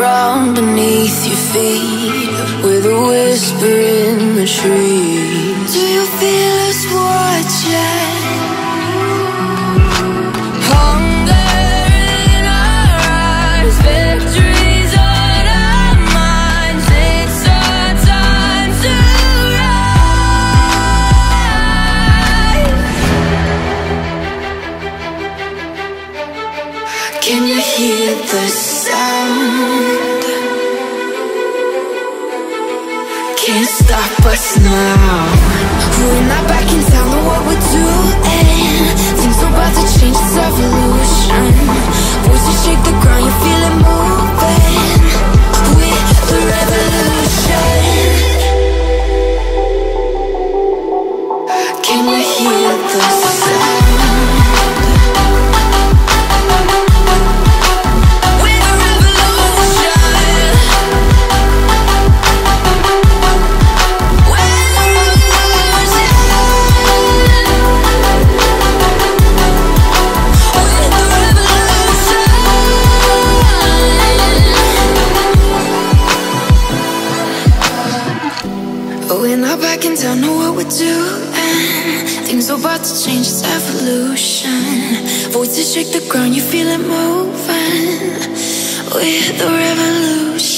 Ground beneath your feet With a whisper in the trees Do you feel us watching? Can you hear the sound? Can't stop us now We're not back in town, We're not back in town, know what we're doing. Things are about to change, it's evolution. Voices shake the ground, you feel it moving. We're the revolution